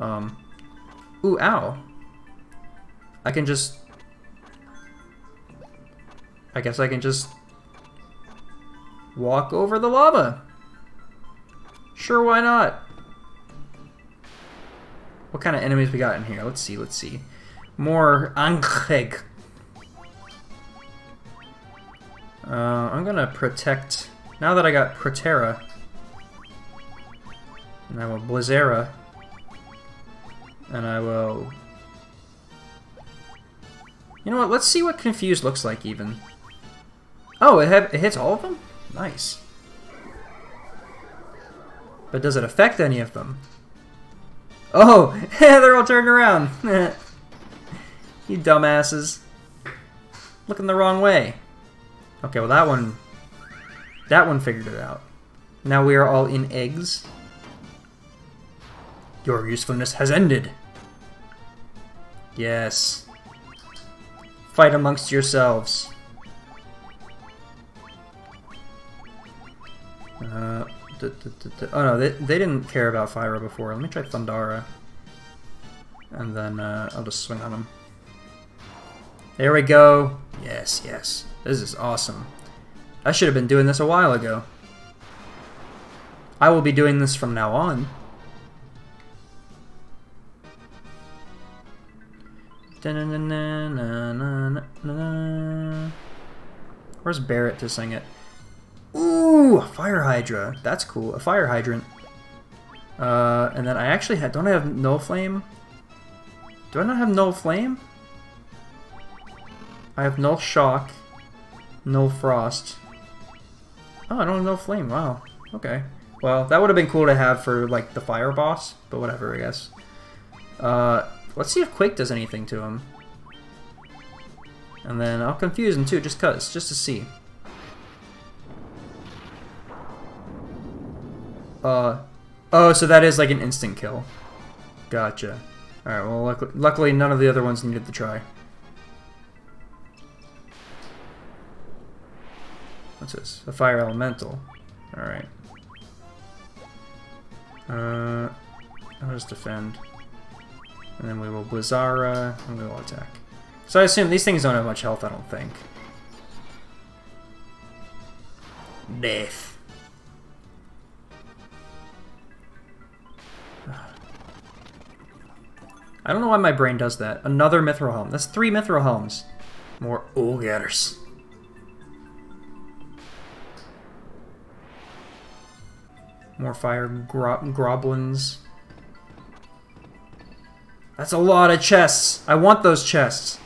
Um, ooh, ow. I can just... I guess I can just walk over the lava. Sure, why not? What kind of enemies we got in here? Let's see, let's see. More Ankheg. Uh, I'm gonna protect... Now that I got Protera, and I will Blizzera, and I will... You know what, let's see what Confused looks like, even. Oh, it, it hits all of them? Nice. But does it affect any of them? Oh, they're all turned around. you dumbasses. Looking the wrong way. Okay, well that one... That one figured it out. Now we are all in eggs. Your usefulness has ended. Yes. Fight amongst yourselves. Uh, oh no, they, they didn't care about Fira before. Let me try Thundara. And then uh, I'll just swing on them. There we go. Yes, yes. This is awesome. I should have been doing this a while ago. I will be doing this from now on. Where's Barrett to sing it? Ooh, a fire hydra. That's cool. A fire hydrant. Uh, and then I actually had, don't I have no flame? Do I not have no flame? I have no shock, no frost. Oh, I don't have no flame. Wow. Okay. Well, that would have been cool to have for like the fire boss, but whatever, I guess. Uh, let's see if Quake does anything to him. And then I'll confuse him too, just cause, just to see. Uh, oh, so that is like an instant kill. Gotcha. Alright, well, luckily, luckily none of the other ones needed to try. What's this? A fire elemental. Alright. Uh, I'll just defend. And then we will Blizzara, and we will attack. So I assume these things don't have much health, I don't think. Death. I don't know why my brain does that. Another Mithril Helm. That's three Mithril Helms. More Ogres. More fire gro goblins. That's a lot of chests. I want those chests.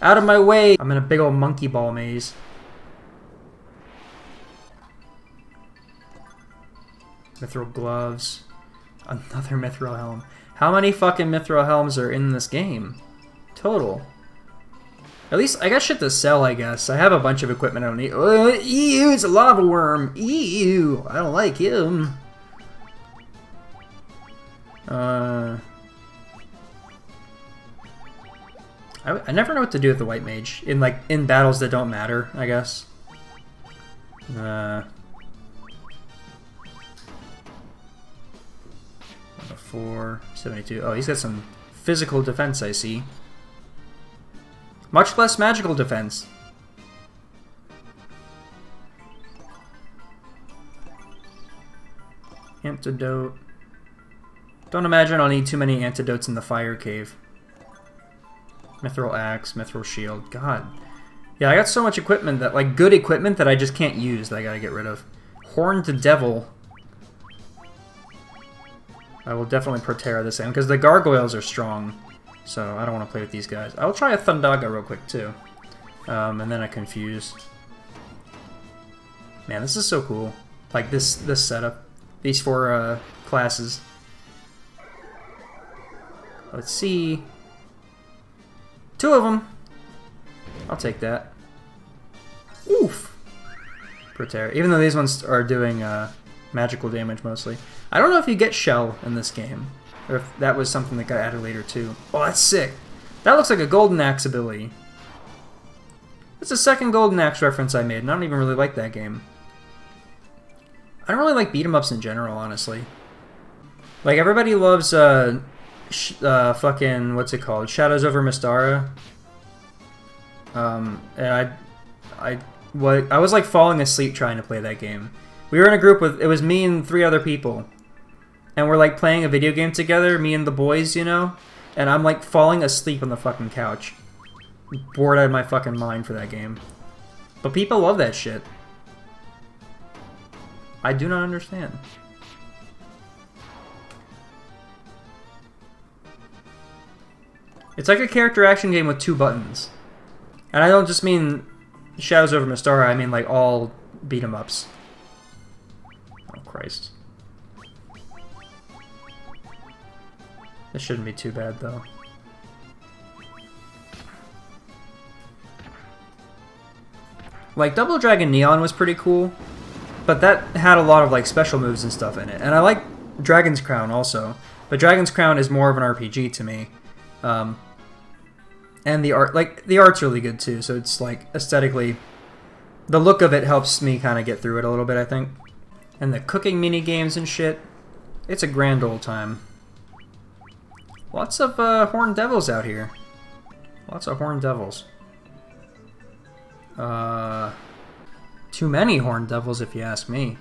Out of my way. I'm in a big old monkey ball maze. Mithril gloves. Another Mithril helm. How many fucking Mithril Helms are in this game? Total. At least, I got shit to sell, I guess. I have a bunch of equipment I don't need. Uh, ew, it's a lava worm. Ew, I don't like him. Uh... I, I never know what to do with the White Mage. In, like, in battles that don't matter, I guess. Uh... 4, 72. Oh, he's got some physical defense, I see. Much less magical defense. Antidote. Don't imagine I'll need too many antidotes in the fire cave. Mithril axe, mithril shield. God. Yeah, I got so much equipment that, like, good equipment that I just can't use that I gotta get rid of. Horn to Devil. I will definitely Protera this in, because the Gargoyles are strong, so I don't want to play with these guys. I'll try a Thundaga real quick, too. Um, and then I Confuse. Man, this is so cool. Like, this, this setup. These four uh, classes. Let's see. Two of them. I'll take that. Oof. Protera. Even though these ones are doing uh, magical damage mostly. I don't know if you get Shell in this game, or if that was something that got added later too. Oh, that's sick. That looks like a Golden Axe ability. That's the second Golden Axe reference I made, and I don't even really like that game. I don't really like beat 'em ups in general, honestly. Like, everybody loves uh, uh, fucking what's it called? Shadows over Mystara. Um, and I, I, what I was like falling asleep trying to play that game. We were in a group with it was me and three other people, and we're like playing a video game together. Me and the boys, you know, and I'm like falling asleep on the fucking couch, bored out of my fucking mind for that game. But people love that shit. I do not understand. It's like a character action game with two buttons. And I don't just mean Shadows over Mystara, I mean like all beat 'em ups. Oh Christ. This shouldn't be too bad though. Like Double Dragon Neon was pretty cool, but that had a lot of like special moves and stuff in it. And I like Dragon's Crown also, but Dragon's Crown is more of an RPG to me. Um, and the art, like the art's really good too. So it's like aesthetically, the look of it helps me kind of get through it a little bit. I think, and the cooking mini games and shit. It's a grand old time. Lots of uh, horned devils out here. Lots of horned devils. Uh, too many horned devils, if you ask me.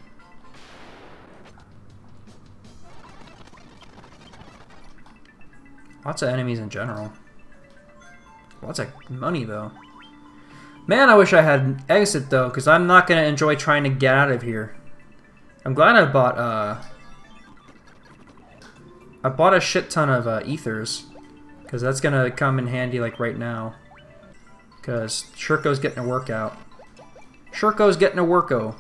Lots of enemies in general. Lots of money, though. Man, I wish I had exit, though, because I'm not going to enjoy trying to get out of here. I'm glad I bought, uh... I bought a shit ton of uh, ethers. Because that's going to come in handy, like, right now. Because Shuriko's getting a workout. Shuriko's getting a worko.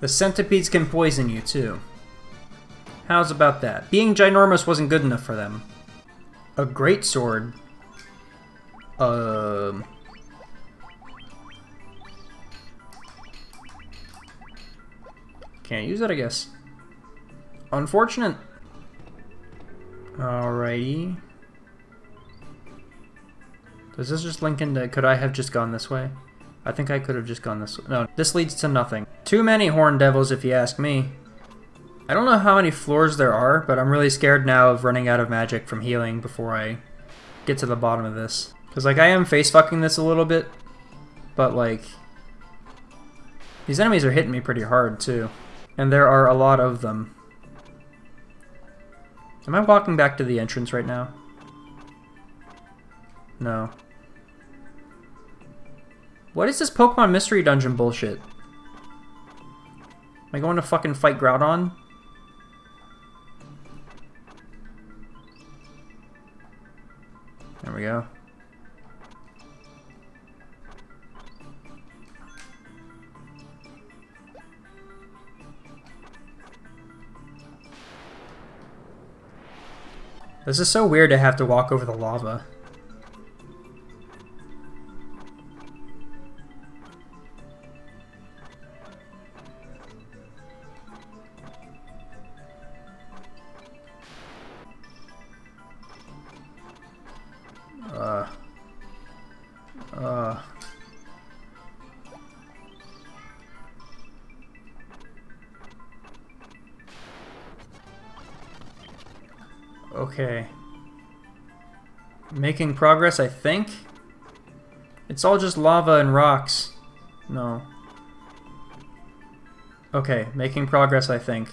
The centipedes can poison you, too. How's about that? Being ginormous wasn't good enough for them. A great sword. Um... Can't use it, I guess. Unfortunate. Alrighty. Does this just link into... Could I have just gone this way? I think I could have just gone this way. No, this leads to nothing. Too many horn devils, if you ask me. I don't know how many floors there are, but I'm really scared now of running out of magic from healing before I get to the bottom of this. Because, like, I am face-fucking this a little bit, but, like, these enemies are hitting me pretty hard, too. And there are a lot of them. Am I walking back to the entrance right now? No. What is this Pokemon Mystery Dungeon bullshit? Am I going to fucking fight Groudon? There we go. This is so weird to have to walk over the lava. Okay. Making progress, I think? It's all just lava and rocks. No. Okay, making progress, I think.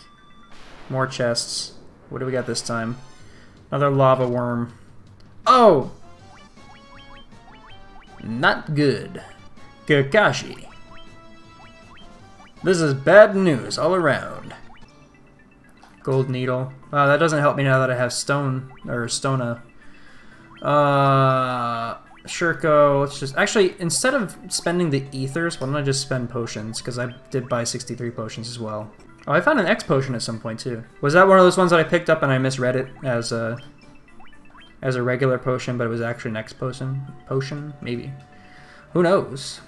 More chests. What do we got this time? Another lava worm. Oh! Not good. Kakashi. This is bad news all around. Gold needle. Wow, that doesn't help me now that I have stone, or stona. Uh, Shuriko, let's just... Actually, instead of spending the ethers, why don't I just spend potions? Because I did buy 63 potions as well. Oh, I found an X potion at some point, too. Was that one of those ones that I picked up and I misread it as a as a regular potion, but it was actually an X potion? Potion? Maybe. Who knows?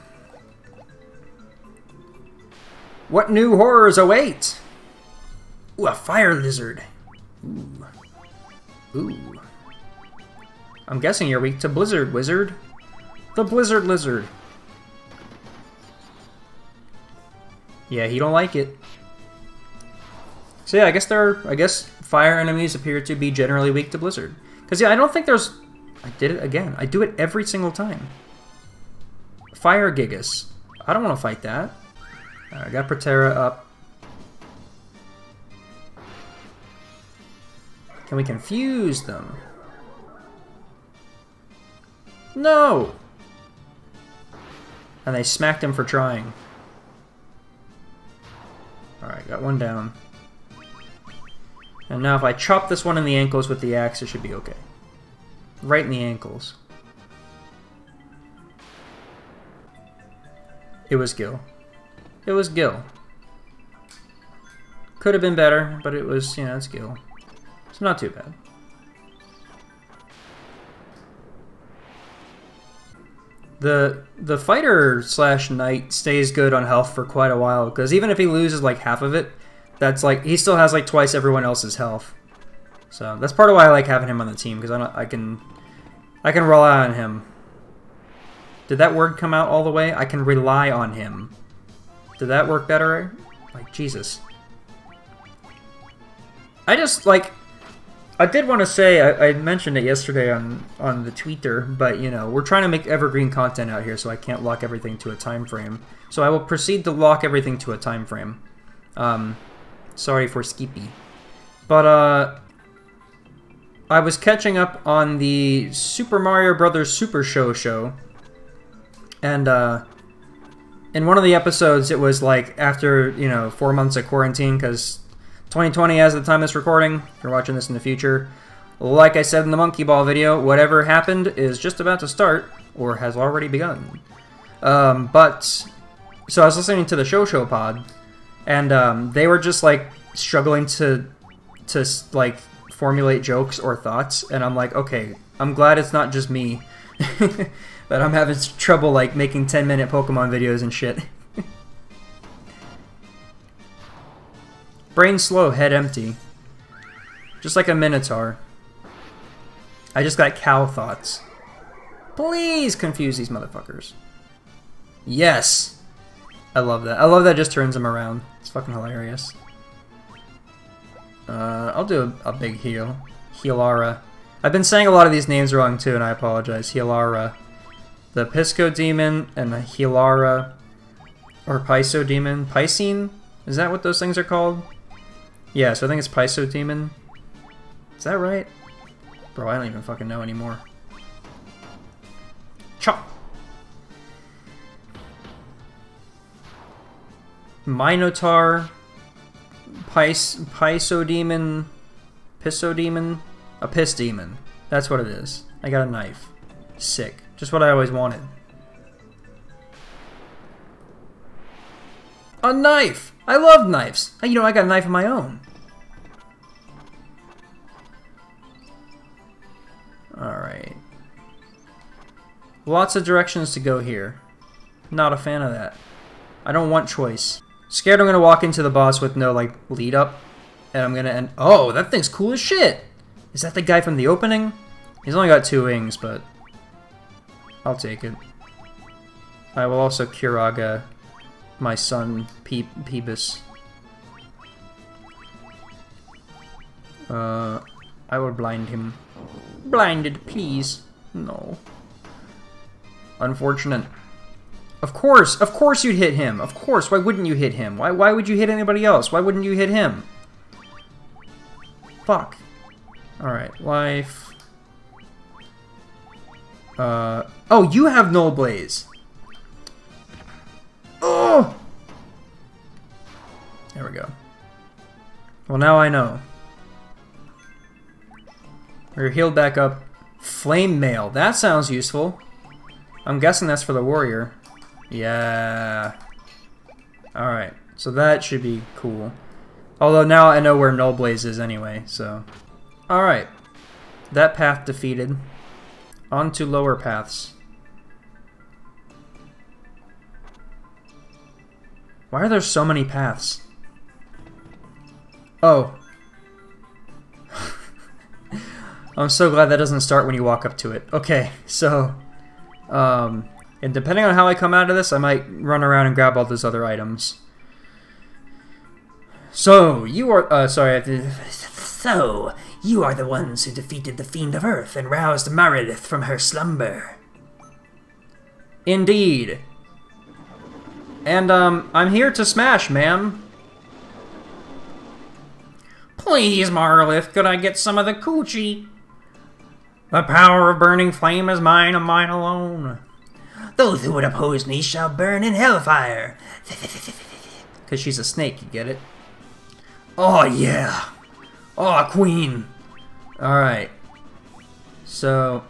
What new horrors await? Ooh, a fire lizard. Ooh. Ooh. I'm guessing you're weak to Blizzard, wizard. The Blizzard Lizard. Yeah, he don't like it. So yeah, I guess there are, I guess fire enemies appear to be generally weak to Blizzard. Because yeah, I don't think there's... I did it again. I do it every single time. Fire Gigas. I don't want to fight that. I got Protera up. Can we confuse them? No! And they smacked him for trying. Alright, got one down. And now if I chop this one in the ankles with the axe, it should be okay. Right in the ankles. It was Gil. It was Gil. Could have been better, but it was, you know, it's Gil. It's not too bad. The the fighter slash knight stays good on health for quite a while because even if he loses like half of it, that's like he still has like twice everyone else's health. So that's part of why I like having him on the team because I I can I can rely on him. Did that word come out all the way? I can rely on him. Did that work better? Like Jesus. I just like I did want to say I, I, mentioned it yesterday on on the tweeter, but you know we're trying to make evergreen content out here, so I can't lock everything to a time frame. So I will proceed to lock everything to a time frame. Um, sorry for Skippy, but uh, I was catching up on the Super Mario Brothers Super Show show, and uh, in one of the episodes, it was like after you know four months of quarantine because 2020 as of the time of this recording. If you're watching this in the future, like I said in the Monkey Ball video, whatever happened is just about to start, or has already begun. Um, but, so I was listening to the Show Show pod, and um, they were just like struggling to, to like formulate jokes or thoughts, and I'm like, okay, I'm glad it's not just me. that I'm having trouble like making 10 minute Pokemon videos and shit. Brain slow, head empty. Just like a Minotaur. I just got cow thoughts. Please confuse these motherfuckers. Yes! I love that. I love that just turns them around. It's fucking hilarious. Uh, I'll do a, a big heal. Healara. I've been saying a lot of these names wrong too, and I apologize. Healara. The Pisco Demon and the Healara. Or Pyso Demon. Piscine? Is that what those things are called? Yeah, so I think it's Pyso Demon. Is that right? Bro, I don't even fucking know anymore. Chop! Minotaur, Pys Pyso Demon, Pisso Demon, a Piss Demon. That's what it is. I got a knife. Sick. Just what I always wanted. A knife! I love knives. You know, I got a knife of my own. Alright. Lots of directions to go here. Not a fan of that. I don't want choice. Scared I'm gonna walk into the boss with no, like, lead up. And I'm gonna end- Oh, that thing's cool as shit! Is that the guy from the opening? He's only got two wings, but... I'll take it. I will also Curaga my son, Pe Peebus. Uh, I will blind him. Blinded, please. No. Unfortunate. Of course, of course you'd hit him. Of course, why wouldn't you hit him? Why, why would you hit anybody else? Why wouldn't you hit him? Fuck. Alright, life. Uh, oh, you have Null Blaze. There we go. Well, now I know. We're healed back up. Flame Mail. That sounds useful. I'm guessing that's for the warrior. Yeah. Alright. So that should be cool. Although now I know where Null Blaze is anyway, so... Alright. That path defeated. On to lower paths. Why are there so many paths? Oh. I'm so glad that doesn't start when you walk up to it. Okay, so... Um, and depending on how I come out of this, I might run around and grab all those other items. So, you are, uh, sorry, to, so, you are the ones who defeated the Fiend of Earth and roused Marilith from her slumber. Indeed. And, um, I'm here to smash, ma'am. Please, Marilith, could I get some of the coochie? The power of burning flame is mine and mine alone. Those who would oppose me shall burn in hellfire. Because she's a snake, you get it? Oh, yeah. Oh, queen. Alright. So,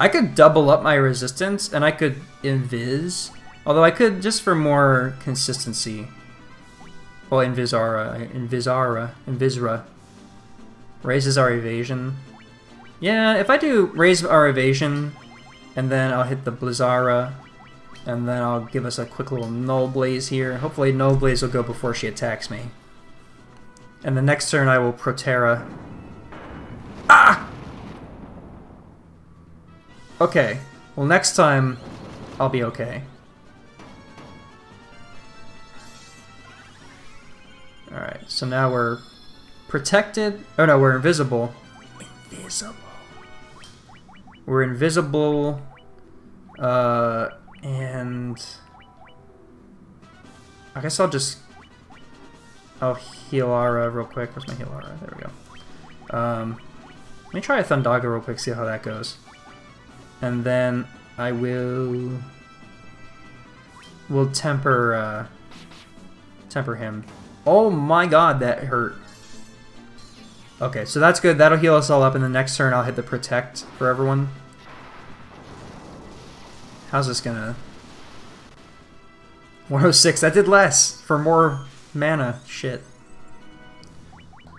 I could double up my resistance, and I could invis. Although I could, just for more consistency. Well, Invisara, Invisara, Invisra. Raises our evasion. Yeah, if I do raise our evasion, and then I'll hit the Blizzara, and then I'll give us a quick little Null Blaze here. Hopefully Null Blaze will go before she attacks me. And the next turn I will Protera. Ah! Okay. Well, next time, I'll be okay. Alright, so now we're protected. Oh no, we're invisible. Invisible. We're invisible. Uh, and... I guess I'll just... I'll heal Ara real quick. Where's my heal Ara? There we go. Um, let me try a Thundaga real quick, see how that goes. And then I will... Will temper, uh... Temper him. Oh my god, that hurt. Okay, so that's good. That'll heal us all up, and the next turn I'll hit the Protect for everyone. How's this gonna... 106, that did less for more mana. Shit.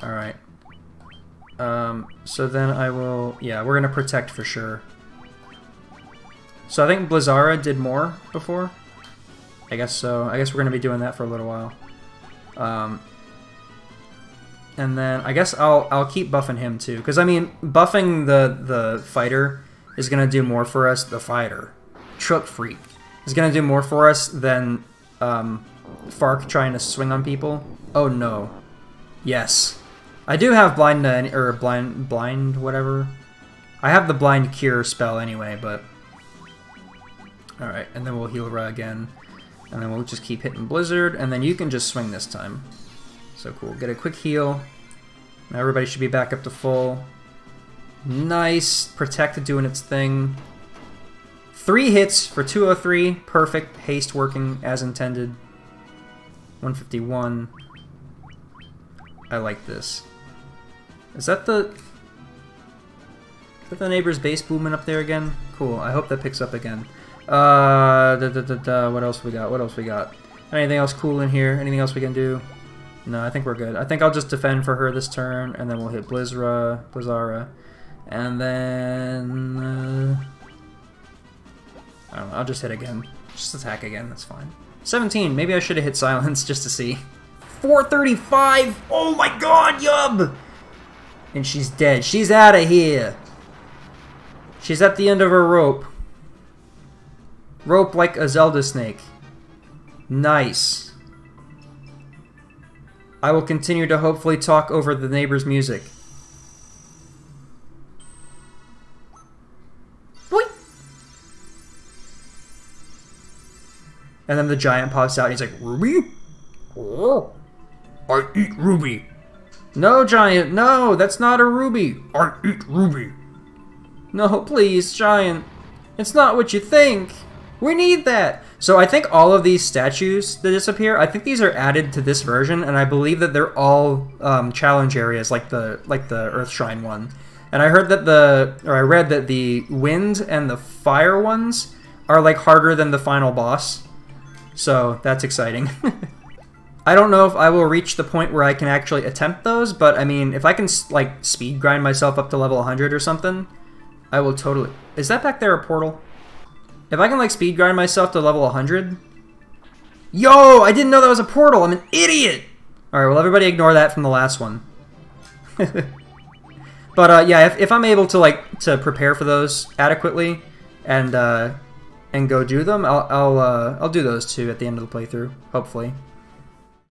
Alright. Um, so then I will... Yeah, we're gonna Protect for sure. So I think Blizzara did more before. I guess so. I guess we're gonna be doing that for a little while. Um, and then I guess I'll I'll keep buffing him too, because I mean buffing the the fighter is gonna do more for us. The fighter, Truck Freak, is gonna do more for us than um, Fark trying to swing on people. Oh no, yes, I do have blind uh, or blind blind whatever. I have the blind cure spell anyway, but all right, and then we'll heal Ra again. And then we'll just keep hitting Blizzard, and then you can just swing this time. So cool. Get a quick heal. Now everybody should be back up to full. Nice. Protected doing its thing. Three hits for 203. Perfect. Haste working as intended. 151. I like this. Is that the... Is that the neighbor's base booming up there again? Cool. I hope that picks up again. Uh, da, da, da, what else we got? What else we got? Anything else cool in here? Anything else we can do? No, I think we're good. I think I'll just defend for her this turn, and then we'll hit Blizzra, Blizzara, and then... Uh, I don't know, I'll just hit again. Just attack again, that's fine. 17, maybe I should have hit Silence just to see. 435! Oh my god, Yub! And she's dead. She's out of here! She's at the end of her rope. Rope like a Zelda snake. Nice. I will continue to hopefully talk over the neighbor's music. Boing! And then the giant pops out and he's like, Ruby? Oh, I eat Ruby. No, giant, no, that's not a ruby. I eat Ruby. No, please, giant. It's not what you think. We need that! So I think all of these statues that disappear, I think these are added to this version, and I believe that they're all um, challenge areas, like the like the Earth Shrine one. And I heard that the, or I read that the wind and the fire ones are like harder than the final boss. So that's exciting. I don't know if I will reach the point where I can actually attempt those, but I mean, if I can like speed grind myself up to level 100 or something, I will totally. Is that back there a portal? If I can like speed grind myself to level 100... Yo! I didn't know that was a portal! I'm an idiot! Alright, well everybody ignore that from the last one. but uh, yeah, if, if I'm able to like to prepare for those adequately and uh, and go do them, I'll I'll, uh, I'll do those too at the end of the playthrough, hopefully.